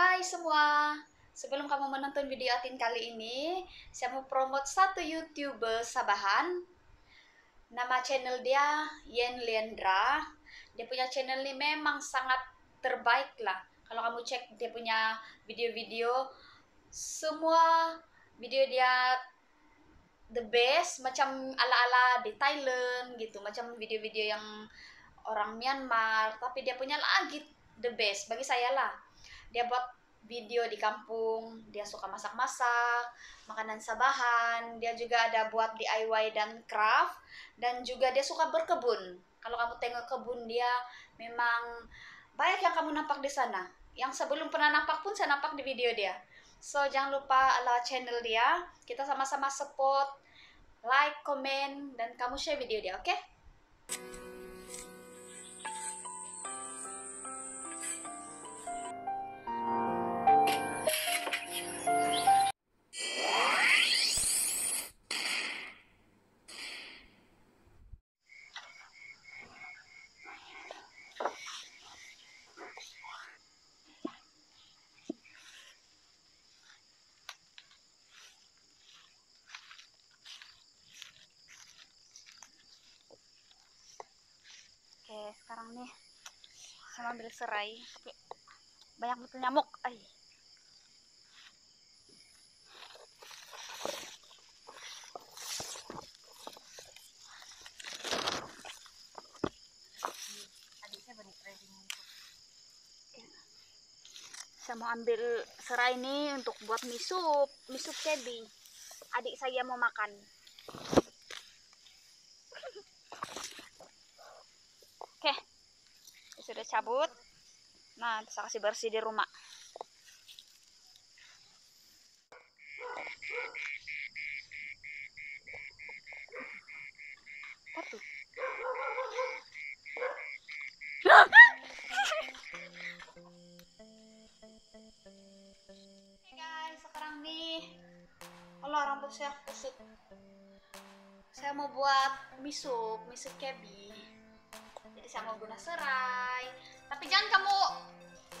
Hai semua, sebelum kamu menonton video Atin kali ini, saya mau promote satu YouTuber Sabahan. Nama channel dia Yen Leandra. Dia punya channel ini memang sangat terbaik lah. Kalau kamu cek dia punya video-video, semua video dia the best, macam ala-ala di Thailand gitu, macam video-video yang orang Myanmar, tapi dia punya lagi the best. Bagi saya lah. Dia buat video di kampung dia suka masak-masak makanan sabahan dia juga ada buat DIY dan craft dan juga dia suka berkebun. Kalau kamu tengok kebun dia memang banyak yang kamu nampak di sana. Yang sebelum pernah nampak pun saya nampak di video dia. So jangan lupa ala channel dia. Kita sama-sama support like comment dan kamu share video dia oke okay? Sekarang nih saya ambil serai, tapi banyak betul nyamuk. Ay. Saya mau ambil serai ini untuk buat misup, misup kebi. Adik saya mau makan. Oke, sudah cabut. Nah, saya kasih bersih di rumah. Hey guys, sekarang nih, Allah rambut saya kusut. Saya mau buat misup kebi jadi saya mau guna serai. Tapi jangan kamu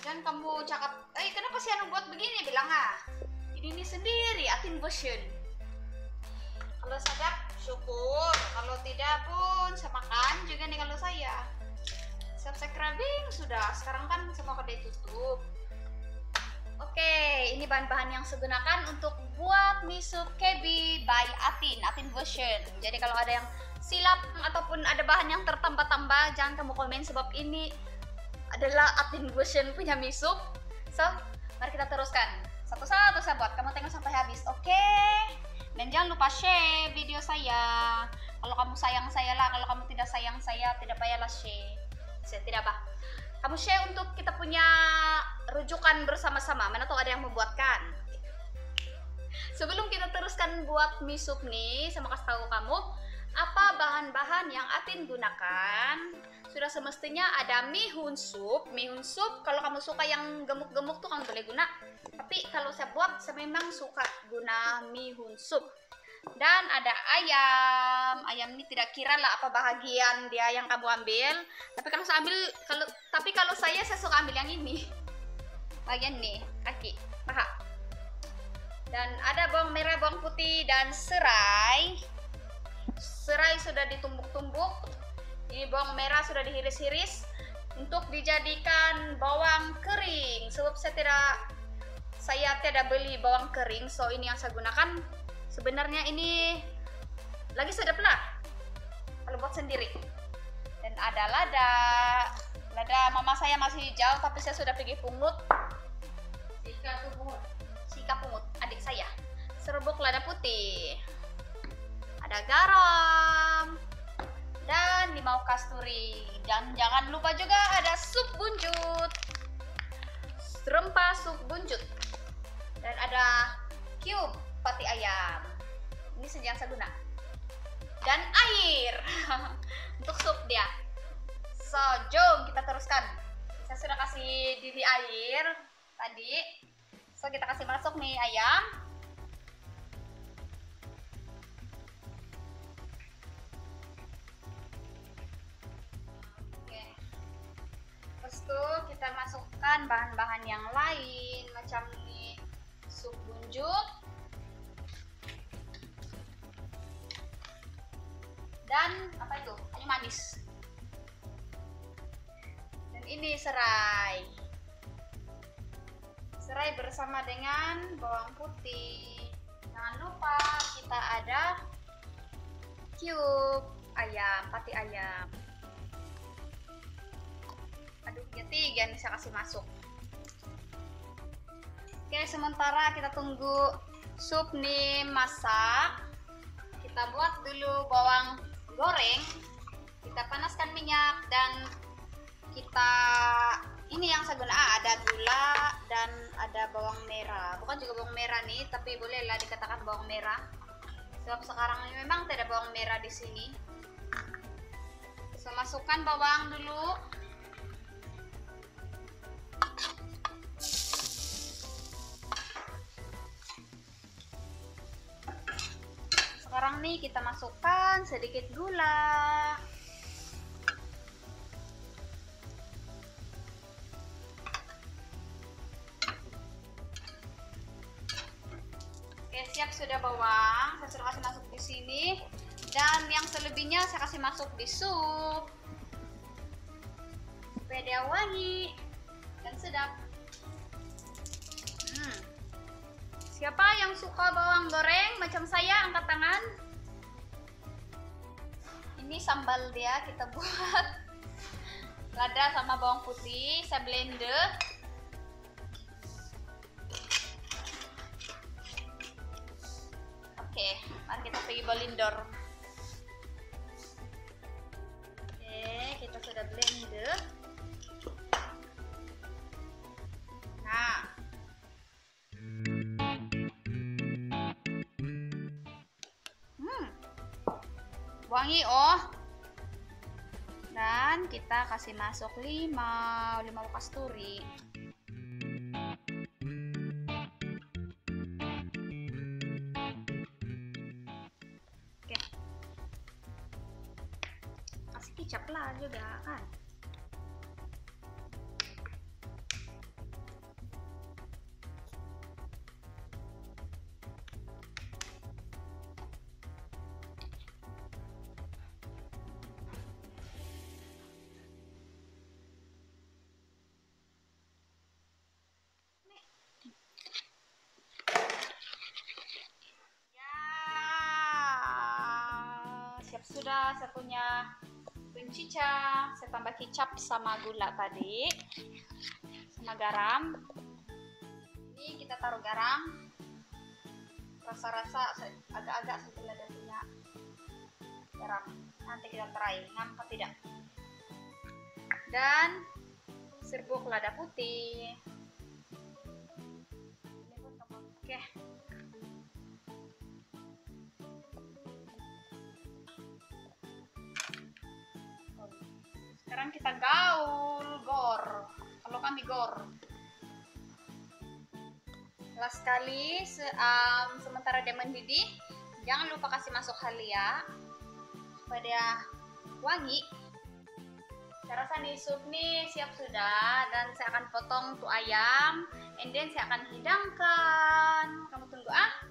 jangan kamu cakap eh kenapa sih anu buat begini? Bilang ah ini ini sendiri atin version. Kalau sadap syukur kalau tidak pun saya makan juga nih kalau saya. Subscribing sudah. Sekarang kan semua kedai tutup. Oke ini bahan-bahan yang saya untuk buat miso kebi by atin atin version. Jadi kalau ada yang silap ataupun ada bahan yang tertambah-tambah jangan kamu komen sebab ini adalah version punya misuk so mari kita teruskan. Satu-satu saya buat kamu tengok sampai habis oke? Okay? dan jangan lupa share video saya. Kalau kamu sayang saya lah kalau kamu tidak sayang saya tidak payahlah share. Saya tidak apa. Kamu share untuk kita punya rujukan bersama-sama. Mana tahu ada yang membuatkan. Sebelum kita teruskan buat misup nih saya mau kasih tahu kamu apa bahan-bahan yang Atin gunakan? Sudah semestinya ada mihun sup. Mihun sup kalau kamu suka yang gemuk-gemuk tuh kamu boleh guna. Tapi kalau saya buat saya memang suka guna mihun sup. Dan ada ayam. Ayam ini tidak kira lah apa bahagian dia yang kamu ambil. Tapi kalau saya ambil kalau tapi kalau saya saya suka ambil yang ini. Bagian nih, kaki, paha. Dan ada bawang merah, bawang putih dan serai serai sudah ditumbuk-tumbuk. Ini bawang merah sudah dihiris-hiris untuk dijadikan bawang kering. Sebab saya tidak saya tidak beli bawang kering so ini yang saya gunakan. Sebenarnya ini lagi sedap lah kalau buat sendiri. Dan ada lada. Lada mama saya masih jauh tapi saya sudah pergi pungut. Sika pungut? Sika pungut adik saya. Serbuk lada putih. Ada garam dan limau kasturi. Dan jangan lupa juga ada sup buncut. Rempah sup buncut. Dan ada cube pati ayam. Ini sejang seguna dan air. Untuk sup dia. So jom kita teruskan. Saya sudah kasih diri air tadi. So kita kasih masuk nih ayam Terus tuh kita masukkan bahan-bahan yang lain macam ini sup bunjuk dan apa itu? Kayu manis. Dan ini serai. Serai bersama dengan bawang putih. Jangan lupa kita ada cube ayam, pati ayam aduh tiga nih saya kasih masuk. Oke sementara kita tunggu sup nih masak. Kita buat dulu bawang goreng. Kita panaskan minyak dan kita ini yang saya guna ah, ada gula dan ada bawang merah. Bukan juga bawang merah nih tapi bolehlah dikatakan bawang merah. Sebab sekarang ini memang tidak bawang merah di sini. Saya masukkan bawang dulu sekarang nih kita masukkan sedikit gula Oke, siap sudah bawang. Saya sudah kasih masuk di sini. Dan yang selebihnya saya kasih masuk di sup. Dia wangi sedap. Hmm. Siapa yang suka bawang goreng macam saya angkat tangan. Ini sambal dia kita buat lada sama bawang putih, saya blender. Oke, mari kita pergi blender. Oke, kita sudah blender. Wangi oh. Dan kita kasih masuk 5 5 kasturi. Oke. Kasih kicap lah juga kan. Sudah saya punya kuncica. Saya tambah kicap sama gula tadi, sama garam. Ini kita taruh garam. Rasa-rasa agak-agak sebelah dia punya garam. Nanti kita try, ngam apa tidak. Dan serbuk lada putih. Oke. Sekarang kita gaul gor. Kalau kami gor. Last sekali se- um, sementara dia mendidih, jangan lupa kasih masuk halia dia wangi. Saya rasa nih sup nih siap sudah dan saya akan potong tuh ayam and then saya akan hidangkan. Kamu tunggu ah.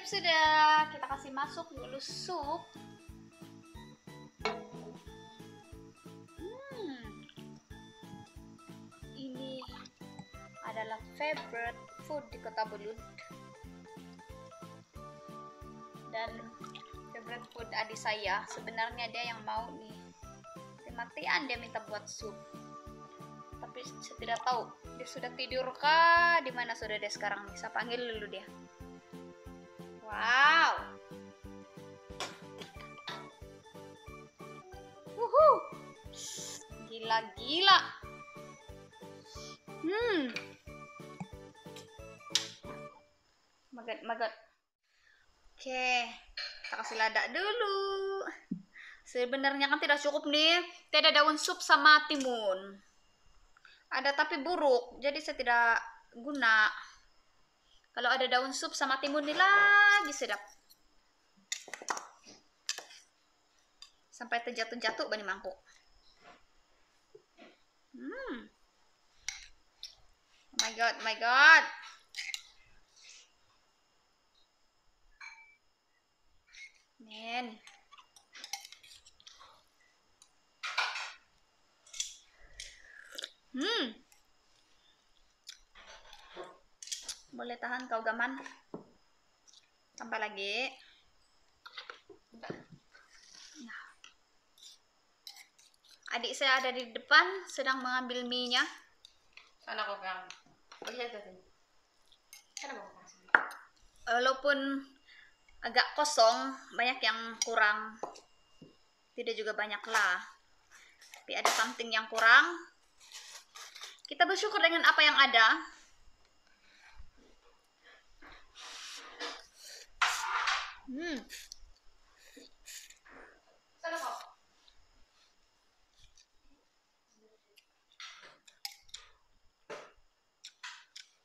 Siap sudah. Kita kasih masuk dulu sup. Hmm. Ini adalah favorite food di Kota Belud. Dan favorite food adik saya. Sebenarnya dia yang mau nih. Mati-matian dia minta buat sup. Tapi saya tidak tahu dia sudah tidur kah? Di mana sudah dia sekarang nih? Saya panggil dulu dia. Wow. Wuhu. Gila-gila. Hmm. Magat, magat. Oke, kita kasih lada dulu. Sebenarnya kan tidak cukup nih. Tidak daun sup sama timun. Ada tapi buruk, jadi saya tidak guna. Kalau ada daun sup sama timun ini lagi sedap. Sampai terjatuh-jatuh bani mangkuk. Hmm. Oh my god, oh my god. Men. Hmm. Boleh tahan kau gaman. Tambah lagi. Nah. Adik saya ada di depan sedang mengambil mie-nya. Sana kau kang. Mau kasih. Walaupun agak kosong, banyak yang kurang. Tidak juga banyak lah. Tapi ada something yang kurang. Kita bersyukur dengan apa yang ada. Kau.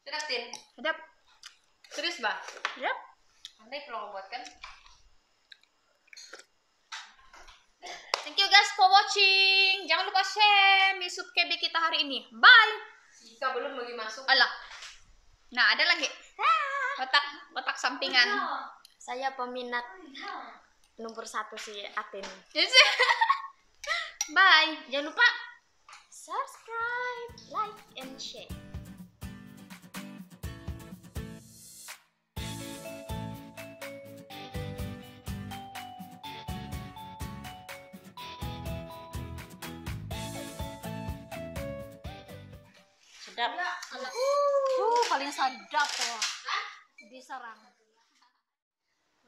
Sedap tin. Sedap. Serius bah? Sedap. Nanti kalau buat kan? Thank you guys for watching. Jangan lupa share mie soup KB kita hari ini. Bye. Jika belum lagi masuk. Alah. Nah, ada lagi. Otak otak sampingan. Saya peminat nomor satu si Atin. Bye. Jangan lupa Subscribe, like, and share. sedap. Uh, paling sedap tuh. Diserang.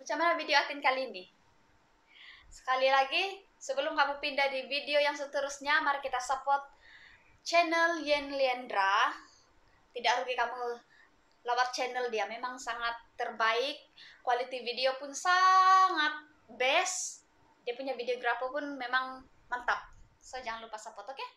Bagaimana video Atin kali ini? Sekali lagi, sebelum kamu pindah di video yang seterusnya, mari kita support channel Yen Liendra. Tidak rugi kamu lewat channel dia, memang sangat terbaik. Quality video pun sangat best. Dia punya videografer pun memang mantap. So, jangan lupa support, oke? Okay?